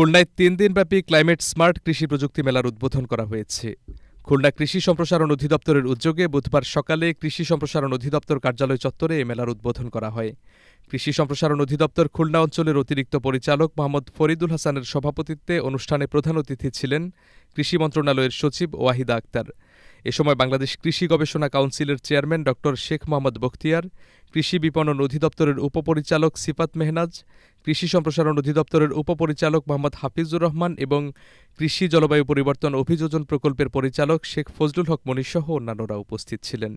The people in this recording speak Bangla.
খুলনায় তিন দিনব্যাপী ক্লাইমেট স্মার্ট কৃষি প্রযুক্তি মেলার উদ্বোধন করা হয়েছে। খুলনা কৃষি সম্প্রসারণ অধিদপ্তরের উদ্যোগে বুধবার সকালে কৃষি সম্প্রসারণ অধিদপ্তর কার্যালয় চত্বরে এ মেলার উদ্বোধন করা হয়। কৃষি সম্প্রসারণ অধিদপ্তর খুলনা অঞ্চলের অতিরিক্ত পরিচালক মোহাম্মদ ফরিদুল হাসানের সভাপতিত্বে অনুষ্ঠানে প্রধান অতিথি ছিলেন কৃষি মন্ত্রণালয়ের সচিব ওয়াহিদা আক্তার। এ সময় বাংলাদেশ কৃষি গবেষণা কাউন্সিলের চেয়ারম্যান ড শেখ মোহাম্মদ বখতিয়ার কৃষি বিপণন অধিদপ্তরের উপপরিচালক সিফাত মেহনাজ, কৃষি সম্প্রসারণ অধিদপ্তরের উপপরিচালক মোহাম্মদ হাফিজুর রহমান এবং কৃষি জলবায়ু পরিবর্তন অভিযোজন প্রকল্পের পরিচালক শেখ ফজলুল হক মনিসহ অন্যান্যরা উপস্থিত ছিলেন।